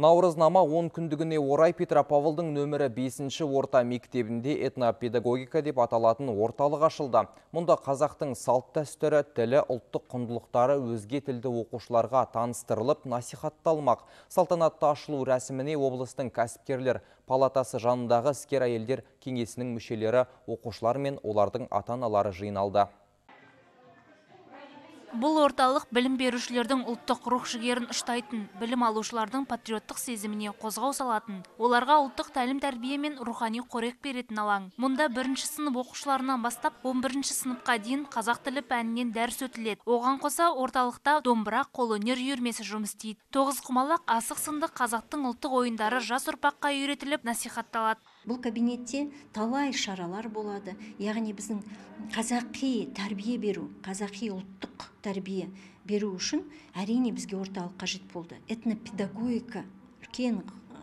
Наурызнама 10 күндігіне орай Петропавлдың нөмірі 5 орта мектебінде этнопедагогика деп аталатын орталық ашылды. Мұнда қазақтың салт дәстүрі, тілі, ұлттық құндылықтары өзге тілді оқушыларға таныстырылып, насихатталмақ. Салтанатты ашылу рәсіміне облыстың кәсіпкерлер палатасы жанындағы іскер әйелдер кеңесінің мүшелері, оқушылар мен олардың ата-аналары жиналды. Бұл орталық білім берушілердің ұлттық рух жігерін ұштайтын, білім алушылардың патриоттық сезіміне қозғау салатын, оларға ұлттық тәлім тәрбие мен рухани қорек беретін алаң. Мұнда бірінші сынып оқушыларынан бастап 11 сыныпқа дейін қазақ тілі пәнінен дәріс өтіледі. Оған қоса орталықта домбыра, қолөнер үйірмесі жұмыс істейді. Тоғызқұмалақ, асық сынды қазақтың ұлттық ойындары жас ұрпаққа үйретіліп насихатталады. Бұл кабинетте талай шаралар болады яғни біздің қазақи тәрбие беру қазақи ұлттық тәрбие беру үшін әрине бізге орталық қажет болды. Этнопедагогика үлкен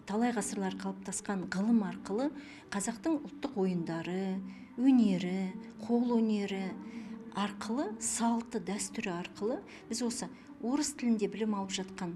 талай ғасырлар қалыптасқан ғылым арқылы қазақтың ұлттық ойындары өнері қол өнері арқылы салты дәстүрі арқылы біз осы орыс тілінде білім алып жатқан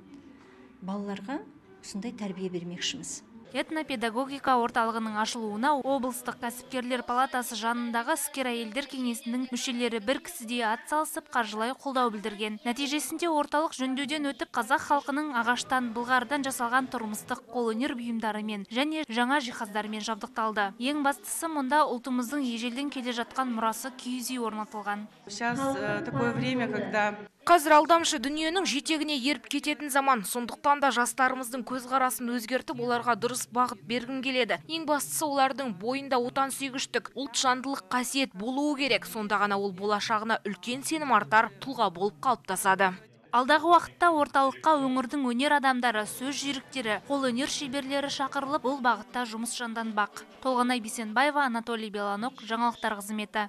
балаларға осындай тәрбие бермекшіміз. Этнопедагогика орталығының ашылуына облыстық кәсіпкерлер палатасы жанындағы іскер әйелдер кеңесінің мүшелері бір кісідей атсалысып қаржылай қолдау білдірген. Нәтижесінде орталық жөндеуден өтіп қазақ халқының ағаштан былғарыдан жасалған тұрмыстық қолөнер бұйымдарымен және жаңа жиһаздармен жабдықталды. Ең бастысы мұнда ұлтымыздың ежелден келе жатқан мұрасы киіз үй орнатылған. Сейчас э, такое время когда қазір алдамшы дүниенің жетегіне еріп кететін заман сондықтан да жастарымыздың көзқарасын өзгертіп оларға дұрыс бағыт бергім келеді ең бастысы олардың бойында отансүйгіштік ұлтжандылық қасиет болуы керек сонда ғана ол болашағына үлкен сенім артар тұлға болып қалыптасады Алдағы уақытта орталыққа өңірдің өнер адамдары, сөз жүйріктері, қолөнер шеберлері шақырылып, бұл бағытта жұмыс жанданбақ. Толғанай Бисенбаева, Анатолий Беланок, жаңалықтар қызметі.